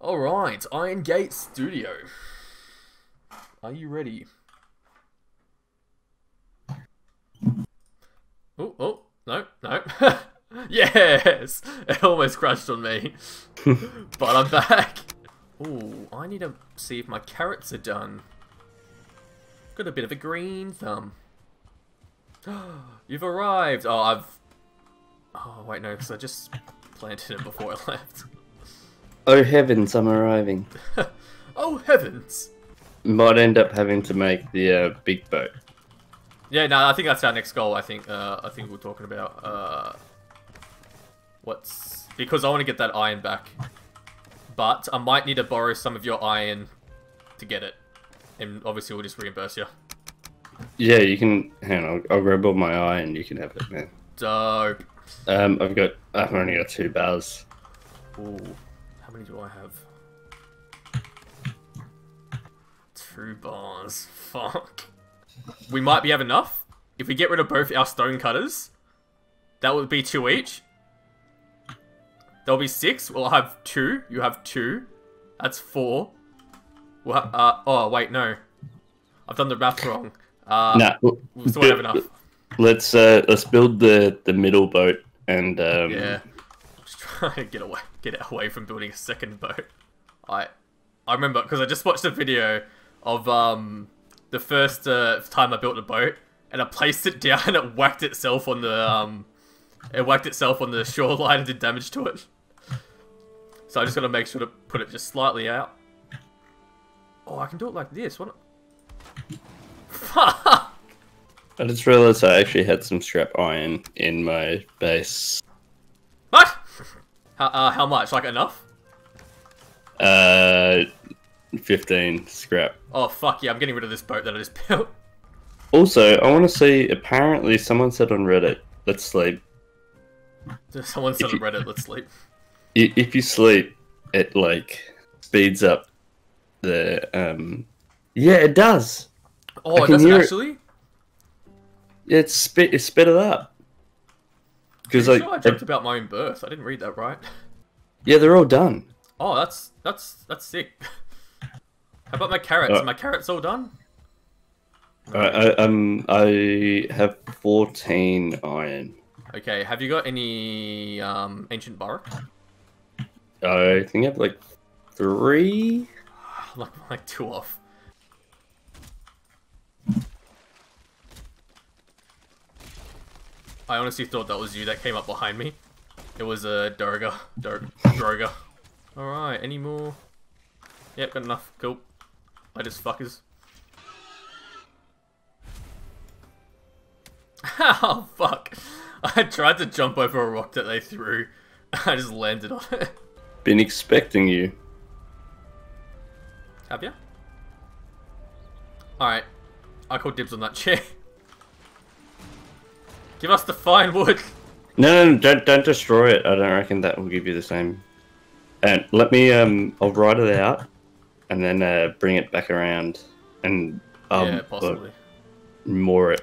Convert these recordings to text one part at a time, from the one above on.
Alright, Iron Gate Studio. Are you ready? Oh, oh, no, no. yes! It almost crashed on me. but I'm back. Oh, I need to see if my carrots are done. Got a bit of a green thumb. You've arrived! Oh, I've... Oh, wait, no, because I just planted it before I left. Oh heavens, I'm arriving. oh heavens! Might end up having to make the uh, big boat. Yeah, no, I think that's our next goal. I think, uh, I think we're talking about, uh, what's because I want to get that iron back, but I might need to borrow some of your iron to get it, and obviously we'll just reimburse you. Yeah, you can. Hang on, I'll, I'll grab all my iron. You can have it, man. Dope. Um, I've got. I've only got two bars. Ooh, how many do I have? Two bars. Fuck. We might be have enough if we get rid of both our stone cutters. That would be two each. There'll be six. We'll have two. You have two. That's four. We'll ha uh, oh, wait, no. I've done the math wrong. Uh, nah, we still have enough. Let's uh, let's build the the middle boat and um, yeah. Just trying to get away, get it away from building a second boat. I I remember because I just watched a video of um the first uh, time I built a boat and I placed it down and it whacked itself on the um it whacked itself on the shoreline and did damage to it. So I just gotta make sure to put it just slightly out. Oh, I can do it like this. What? Fuck! I just realized I actually had some scrap iron in my base. How, uh, how much? Like enough? Uh, 15 scrap. Oh, fuck yeah, I'm getting rid of this boat that I just built. Also, I want to see, apparently someone said on Reddit, let's sleep. Someone said on Reddit, let's sleep. If you sleep, it, like, speeds up the, um... Yeah, it does! Oh, it does it actually? Yeah, it's, spit, it sped it up. Because like, sure I dreamt about my own birth. I didn't read that right. Yeah, they're all done. Oh, that's that's that's sick. How about my carrots? Uh, my carrots all done? Alright, I, um, I have 14 iron. Okay, have you got any um, ancient bark? I think I have like three. like, like two off. I honestly thought that was you that came up behind me. It was a uh, Durga. Dur Durga. Alright, any more? Yep, got enough. Cool. I just fuckers. oh, fuck. I tried to jump over a rock that they threw. I just landed on it. Been expecting you. Have you? Alright. I call dibs on that chair. Give us the fine wood. No, no, no, don't, don't destroy it. I don't reckon that will give you the same. And let me, um, I'll write it out, and then uh, bring it back around, and um, yeah, possibly more it.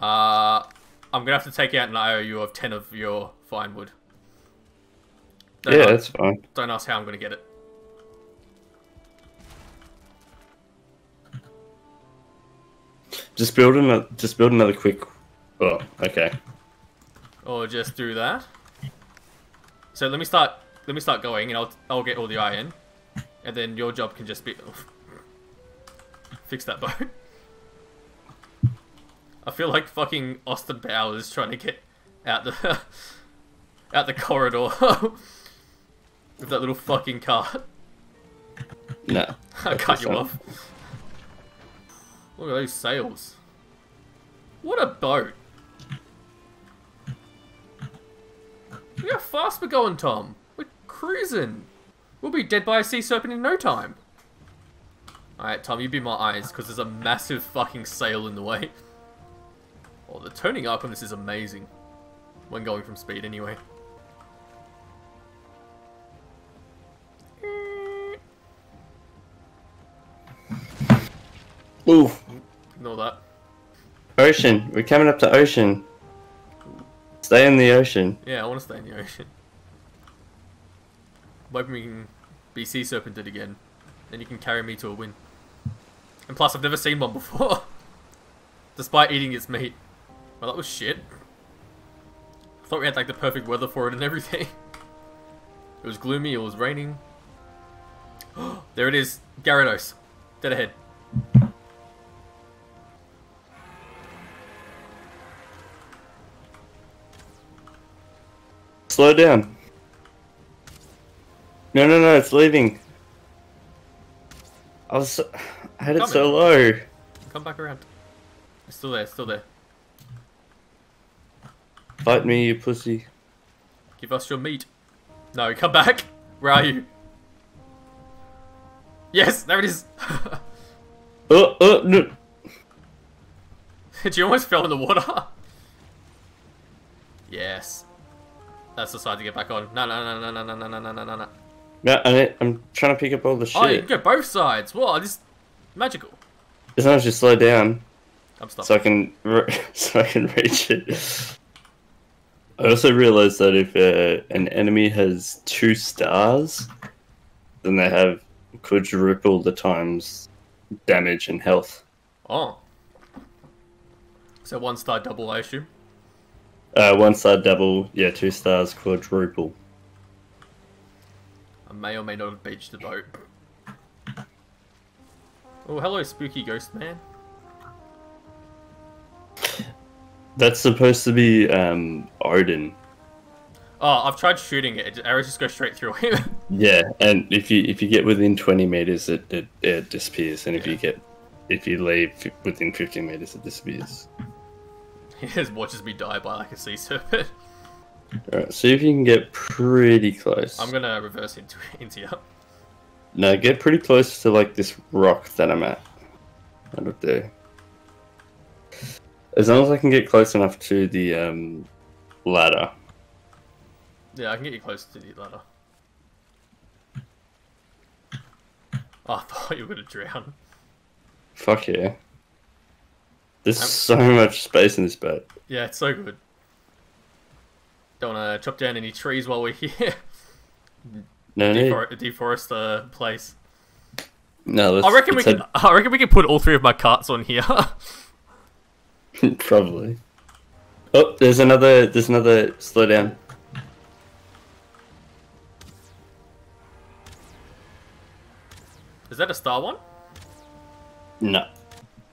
Uh, I'm gonna have to take out an IOU of ten of your fine wood. Don't yeah, ask, that's fine. Don't ask how I'm gonna get it. Just build another. Just build another quick. Oh, okay. Or just do that. So let me start. Let me start going, and I'll I'll get all the iron, and then your job can just be oh, fix that boat. I feel like fucking Austin Powers trying to get out the out the corridor with that little fucking cart. No. I cut you off. Look at those sails. What a boat. Look how fast we're going, Tom. We're cruising. We'll be dead by a sea serpent in no time. Alright, Tom, you be my eyes, because there's a massive fucking sail in the way. Oh, the turning arc on this is amazing. When going from speed, anyway. Oof. Ocean. We're coming up to ocean. Stay in the ocean. Yeah, I want to stay in the ocean. I'm hoping we can be sea serpented again. Then you can carry me to a win. And plus, I've never seen one before. Despite eating its meat. Well, that was shit. I thought we had like the perfect weather for it and everything. It was gloomy, it was raining. there it is. Gyarados. Dead ahead. Slow down. No, no, no, it's leaving. I was, so- I had it so low. Come back around. It's still there, it's still there. Fight me, you pussy. Give us your meat. No, come back. Where are you? Yes, there it is. Oh, oh, no. Did you almost fell in the water? yes. That's the side to get back on. No, no, no, no, no, no, no, no, no, no, no. No, I'm trying to pick up all the Oh, you shit. can go both sides. Whoa, this magical. As long as you slow down, I'm stuck. so I can, so I can reach it. I also realized that if uh, an enemy has two stars, then they have quadruple the times damage and health. Oh. So one star double, I assume. Uh, one star double, yeah, two stars quadruple. I may or may not have beached the boat. Oh, hello, spooky ghost man. That's supposed to be um, Odin. Oh, I've tried shooting it. Arrows just go straight through him. Yeah, and if you if you get within twenty meters, it it, it disappears, and if you get if you leave within fifteen meters, it disappears. he just watches me die by like a sea serpent. All right, see if you can get pretty close. I'm gonna reverse into into you. No, get pretty close to like this rock that I'm at. That'll do. As long as I can get close enough to the um, ladder. Yeah, I can get you close to the ladder. Oh, I thought you were gonna drown. Fuck yeah. There's I'm- so much space in this boat. Yeah, it's so good. Don't wanna chop down any trees while we're here. No need. Deforest the place. No, let's, I reckon we can. I reckon we can put all three of my carts on here. Probably. Oh, there's another. There's another. Slow down. Is that a star one? No.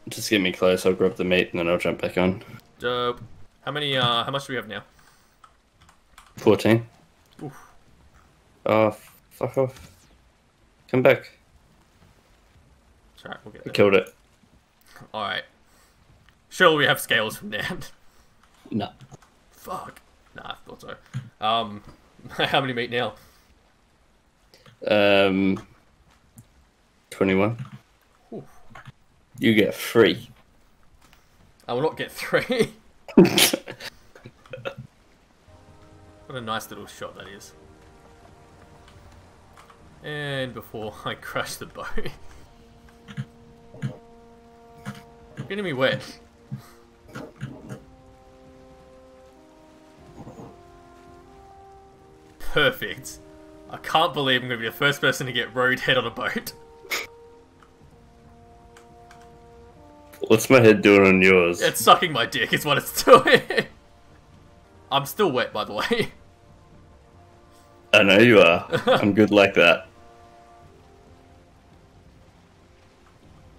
Just get me close. I'll grab the meat and then I'll jump back on. Dope. How many? Uh, how much do we have now? 14. Oof. Oh, fuck off. Come back. It's alright, we'll get I killed it. Alright. Surely we have scales from now. No. Fuck. Nah, I thought so. Um, how many meat now? Um, 21. You get three. I will not get three. What a nice little shot that is. And before I crash the boat. Getting me wet. Perfect. I can't believe I'm going to be the first person to get road head on a boat. What's my head doing on yours? It's sucking my dick is what it's doing. I'm still wet, by the way. I know you are. I'm good like that.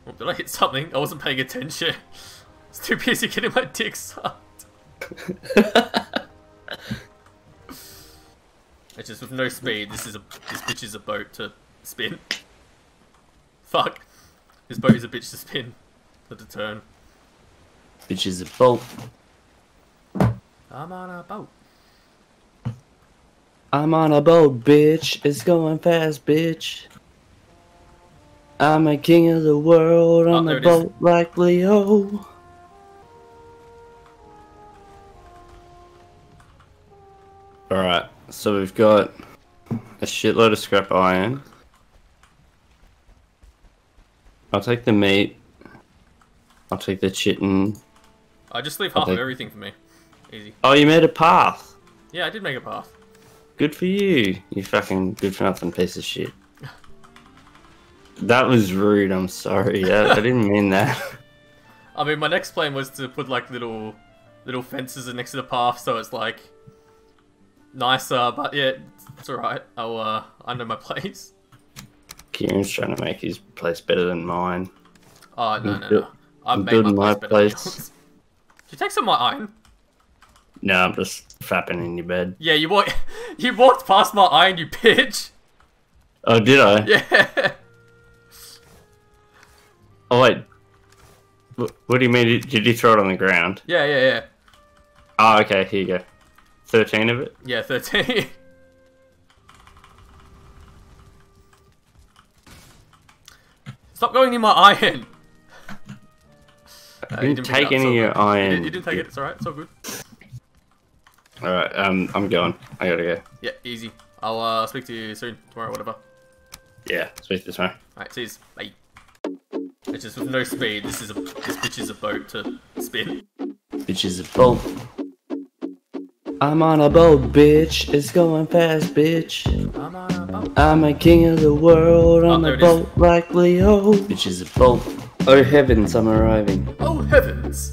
Oh, did I hit something? I wasn't paying attention. It's too busy getting my dick sucked. it's just with no speed. This is a this bitch is a boat to spin. Fuck. This boat is a bitch to spin. Not to turn. Which is a boat. I'm on a boat. I'm on a boat, bitch. It's going fast, bitch. I'm a king of the world on oh, there a it is. boat like Leo. Alright, so we've got a shitload of scrap iron. I'll take the meat. I'll take the chitin. I just leave half Okay. of everything for me. Easy. Oh, you made a path. Yeah, I did make a path. Good for you. You fucking good for nothing piece of shit. That was rude. I'm sorry. I, I didn't mean that. I mean, my next plan was to put like little, little fences next to the path, so it's like nicer. But yeah, it's alright. I'll uh, I know my place. Kieran's trying to make his place better than mine. Oh no no no! I'm building my place. better than place. yours. Did you take some of my iron? No, I'm just fapping in your bed. Yeah, you walked. You walked past my iron, you bitch. Oh, did I? Yeah. Oh wait. What, do you mean? Did, you throw it on the ground? Yeah, yeah, yeah. Oh, okay. Here you go. Thirteen of it. Yeah, 13. Stop going in my iron! Uh, You you didn't take any so of your. You iron. didn't, you didn't take it, it's alright, it's all good. All right. Um, I'm going. I gotta go. Yeah, easy. I'll uh, speak to you soon, tomorrow, whatever. Yeah. Speak this way. Alright, see you. Bye. It's just with no speed, this is a this bitch is a boat to spin. Bitch is a boat. I'm on a boat, bitch. It's going fast, bitch. I'm on a boat. I'm a king of the world on there a it is. boat like Leo. Bitch is a boat. Oh heavens, I'm arriving. Oh heavens!